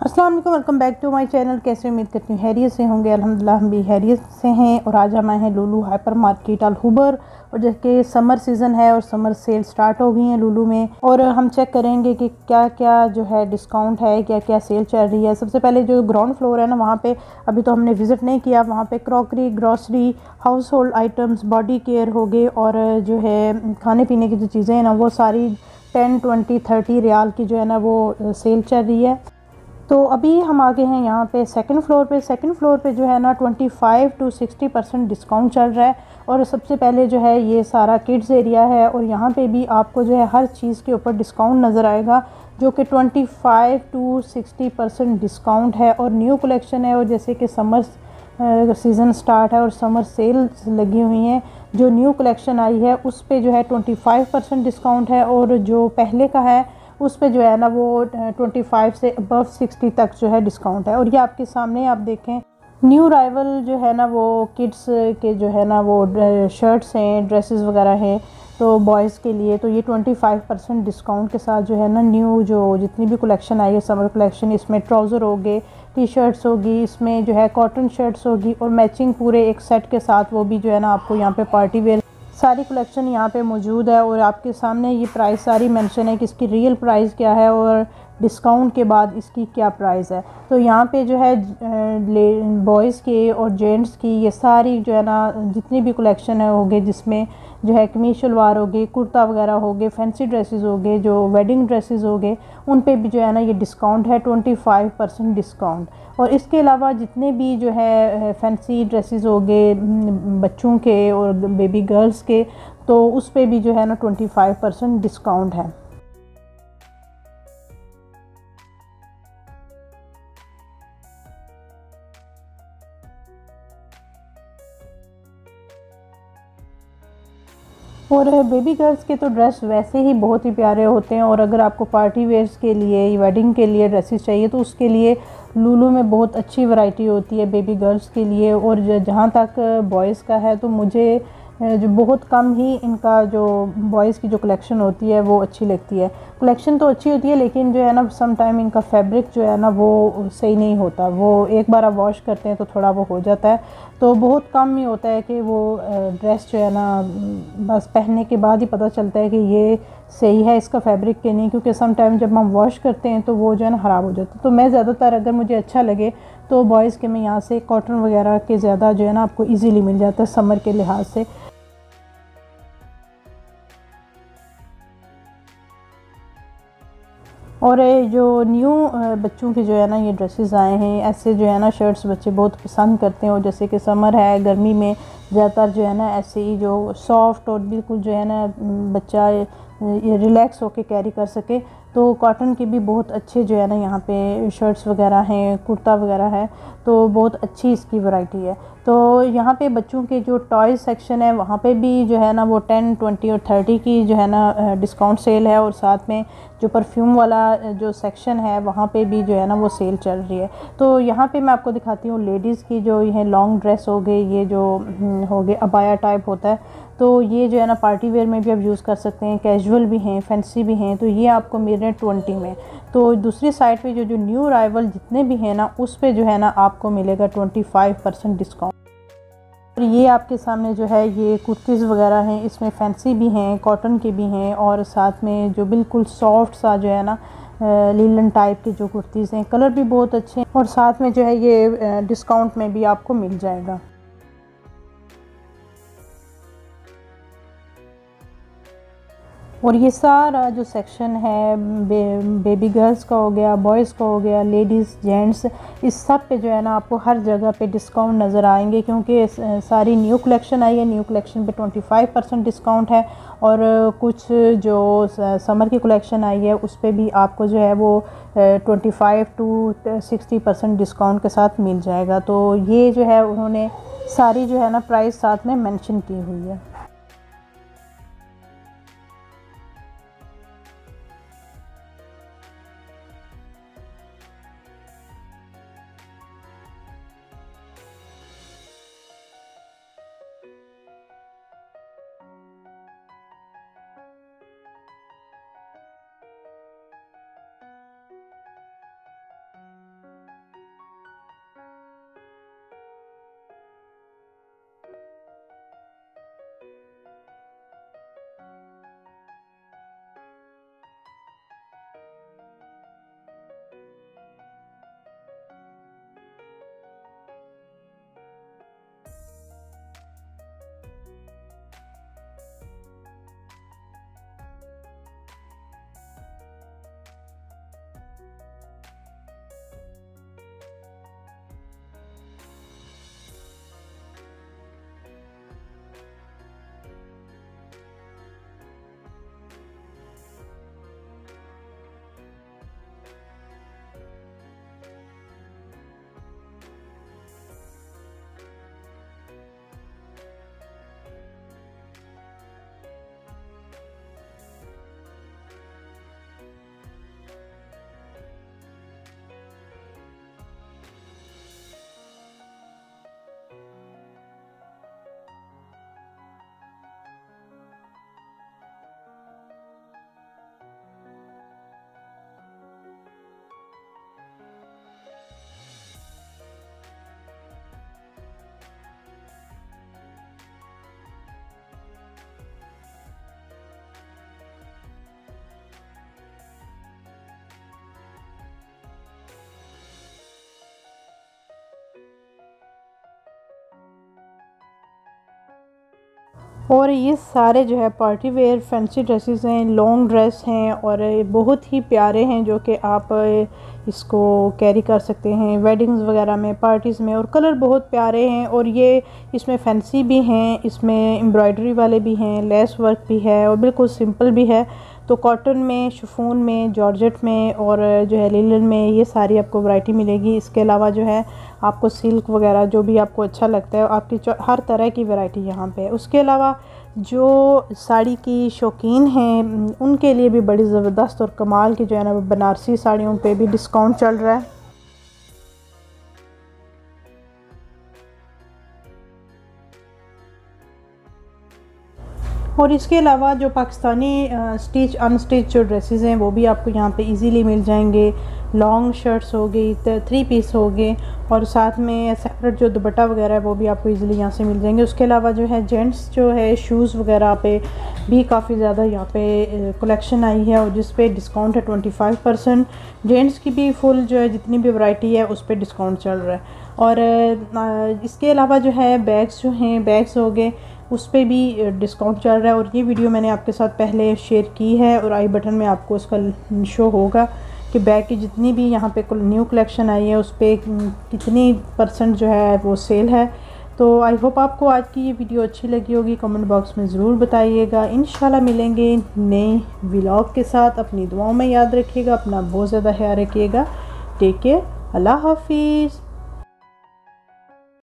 अस्सलाम वालेकुम welcome back to my channel कैसे उम्मीद करती हूँ हैरियत से होंगे। अल्हम्दुलिल्लाह, हम भी हैरियत से हैं। और आज हम आए हैं Lulu hypermarket Al Khobar. और जैसे समर सीज़न है और समर सेल स्टार्ट हो गई है लुलू में। और हम चेक करेंगे कि क्या क्या जो है डिस्काउंट है क्या क्या सेल चल रही है। सबसे पहले जो ग्राउंड फ्लोर है ना, वहाँ पर अभी तो हमने विज़िट नहीं किया। वहाँ पर crockery grocery household items body care हो गए। और जो है खाने पीने की जो चीज़ें हैं ना, वो सारी टेन ट्वेंटी थर्टी रियाल की जो है ना वो सेल चल रही है। तो अभी हम आगे हैं यहाँ पे सेकंड फ्लोर पे। सेकंड फ्लोर पे जो है ना 25 टू 60 परसेंट डिस्काउंट चल रहा है और सबसे पहले जो है ये सारा किड्स एरिया है और यहाँ पे भी आपको जो है हर चीज़ के ऊपर डिस्काउंट नज़र आएगा, जो कि 25 टू 60 परसेंट डिस्काउंट है और न्यू कलेक्शन है और जैसे कि समर सीज़न स्टार्ट है और समर सेल लगी हुई हैं। जो न्यू कलेक्शन आई है, उस पर जो है 25 परसेंट डिस्काउंट है और जो पहले का है उस पर जो है ना वो ट्वेंटी फाइव से अबव सिक्सटी तक जो है डिस्काउंट है। और ये आपके सामने आप देखें न्यू राइवल जो है ना वो किड्स के जो है ना वो शर्ट्स हैं ड्रेसेस वगैरह हैं तो बॉयज़ के लिए तो ये 25 परसेंट डिस्काउंट के साथ जो है ना न्यू जो जितनी भी कलेक्शन आई है समर कलेक्शन इसमें ट्राउज़र हो गए टी शर्ट्स होगी इसमें जो है कॉटन शर्ट्स होगी और मैचिंग पूरे एक सेट के साथ वो भी जो है ना आपको यहाँ पे पार्टी वेयर सारी कलेक्शन यहाँ पे मौजूद है और आपके सामने ये प्राइस सारी मेंशन है कि इसकी रियल प्राइस क्या है और डिस्काउंट के बाद इसकी क्या प्राइस है। तो यहाँ पे जो है बॉयज़ के और जेंट्स की ये सारी जो है ना, जितनी भी कलेक्शन है होगी जिसमें जो है कमीज, शलवार हो गए कुर्ता वगैरह हो गए फैंसी ड्रेसेस हो गए, जो वेडिंग ड्रेसेस हो गए, उन पे भी जो है ना ये डिस्काउंट है ट्वेंटी फाइव परसेंट डिस्काउंट और इसके अलावा जितने भी जो है फैंसी ड्रेसेस हो गए बच्चों के और बेबी गर्ल्स के तो उस पर भी जो है ना ट्वेंटी फाइव परसेंट डिस्काउंट है। और बेबी गर्ल्स के तो ड्रेस वैसे ही बहुत ही प्यारे होते हैं और अगर आपको पार्टी वेयर्स के लिए वेडिंग के लिए ड्रेसेस चाहिए तो उसके लिए लूलू में बहुत अच्छी वैरायटी होती है बेबी गर्ल्स के लिए। और जहाँ तक बॉयज़ का है तो मुझे जो बहुत कम ही इनका जो बॉयज़ की जो कलेक्शन होती है, वो अच्छी लगती है। कलेक्शन तो अच्छी होती है, लेकिन जो है ना सम टाइम इनका फैब्रिक जो है ना, वो सही नहीं होता। वो एक बार आप वॉश करते हैं तो थोड़ा वो हो जाता है। तो बहुत कम ही होता है कि वो ड्रेस जो है ना बस पहनने के बाद ही पता चलता है कि ये सही है इसका फैब्रिक के नहीं, क्योंकि सम टाइम जब हम वॉश करते हैं तो वो जो है ना, ख़राब हो जाता है। तो मैं ज़्यादातर अगर मुझे अच्छा लगे तो बॉयज़ के मैं यहाँ से कॉटन वगैरह के ज़्यादा जो है ना, आपको ईज़िली मिल जाता है समर के लिहाज से। और जो न्यू बच्चों के जो है ना ये ड्रेसेस आए हैं, ऐसे जो है ना शर्ट्स बच्चे बहुत पसंद करते हैं और जैसे कि समर है, गर्मी में ज़्यादातर जो है ना ऐसे ही जो सॉफ्ट और बिल्कुल जो है ना बच्चा रिलैक्स होके कैरी कर सके। तो कॉटन के भी बहुत अच्छे जो है ना यहाँ पे शर्ट्स वगैरह हैं, कुर्ता वगैरह है तो बहुत अच्छी इसकी वैरायटी है। तो यहाँ पे बच्चों के जो टॉय सेक्शन है वहाँ पे भी जो है ना वो टेन ट्वेंटी और थर्टी की जो है ना डिस्काउंट सेल है और साथ में जो परफ्यूम वाला जो सेक्शन है वहाँ पे भी जो है ना वो सेल चल रही है। तो यहाँ पे मैं आपको दिखाती हूँ लेडीज़ की जो ये लॉन्ग ड्रेस हो गई ये जो हम्म, हो गए अबाया टाइप होता है। तो ये जो है ना पार्टी वेयर में भी आप यूज़ कर सकते हैं कैजुअल भी हैं फैंसी भी हैं तो ये आपको मिल रहे हैं ट्वेंटी में। तो दूसरी साइड पे जो जो न्यू अराइवल जितने भी हैं ना उस पर जो है ना आपको मिलेगा ट्वेंटी फाइव परसेंट डिस्काउंट और ये आपके सामने जो है, ये कुर्तीज़ वगैरह हैं, इसमें फैंसी भी हैं, कॉटन के भी हैं और साथ में जो बिल्कुल सॉफ्ट सा जो है ना लीलन टाइप के जो कुर्तीज़ हैं, कलर भी बहुत अच्छे हैं और साथ में जो है ये डिस्काउंट में भी आपको मिल जाएगा। और ये सारा जो सेक्शन है बे, बेबी गर्ल्स का हो गया बॉयज़ का हो गया लेडीज़ जेंट्स इस सब पे जो है ना आपको हर जगह पे डिस्काउंट नज़र आएँगे क्योंकि सारी न्यू कलेक्शन आई है। न्यू कलेक्शन पे 25 परसेंट डिस्काउंट है और कुछ जो समर की कलेक्शन आई है उस पर भी आपको जो है वो 25 टू 60 परसेंट डिस्काउंट के साथ मिल जाएगा। तो ये जो है उन्होंने सारी जो है ना प्राइस साथ में मैंशन की हुई है। और ये सारे जो है पार्टी वेयर, फैंसी ड्रेसेस हैं, लॉन्ग ड्रेस हैं और बहुत ही प्यारे हैं जो कि आप इसको कैरी कर सकते हैं। वेडिंग्स वगैरह में, पार्टीज़ में और कलर बहुत प्यारे हैं और ये इसमें फैंसी भी हैं, इसमें एम्ब्रॉयडरी वाले भी हैं, लेस वर्क भी है और बिल्कुल सिंपल भी है। तो कॉटन में शफून में जॉर्जेट में और जो है लिलन में ये सारी आपको वैरायटी मिलेगी। इसके अलावा जो है आपको सिल्क वगैरह जो भी आपको अच्छा लगता है, आपकी हर तरह की वैरायटी यहाँ पे है। उसके अलावा जो साड़ी की शौकीन हैं, उनके लिए भी बड़ी ज़बरदस्त और कमाल की जो है ना बनारसी साड़ियों पे भी डिस्काउंट चल रहा है। और इसके अलावा जो पाकिस्तानी स्टिच अनस्टिच जो ड्रेसेस हैं, वो भी आपको यहाँ पे इजीली मिल जाएँगे। लॉन्ग शर्ट्स हो गई थ्री पीस हो गए और साथ में सेपरेट जो दुपट्टा वगैरह है, वो भी आपको इजीली यहाँ से मिल जाएँगे। उसके अलावा जो है जेंट्स जो है शूज़ वगैरह पे भी काफ़ी ज़्यादा यहाँ पे कलेक्शन आई है और जिस पे डिस्काउंट है ट्वेंटी फाइव परसेंट जेंट्स की भी फुल जो है, जितनी भी वैरायटी है, उस पर डिस्काउंट चल रहा है। और इसके अलावा जो है बैग्स जो हैं बैग्स हो गए। उस पर भी डिस्काउंट चल रहा है और ये वीडियो मैंने आपके साथ पहले शेयर की है और आई बटन में आपको उसका शो होगा कि बैग की जितनी भी यहाँ पे न्यू कलेक्शन आई है, उस पर कितनी परसेंट जो है वो सेल है। तो आई होप आपको आज की ये वीडियो अच्छी लगी होगी। कमेंट बॉक्स में ज़रूर बताइएगा। इन मिलेंगे नए व्लॉग के साथ। अपनी दुआओं में याद रखिएगा, अपना बहुत ज़्यादा ख्याल रखिएगा। टेक केयर अल्लाह हाफिज़।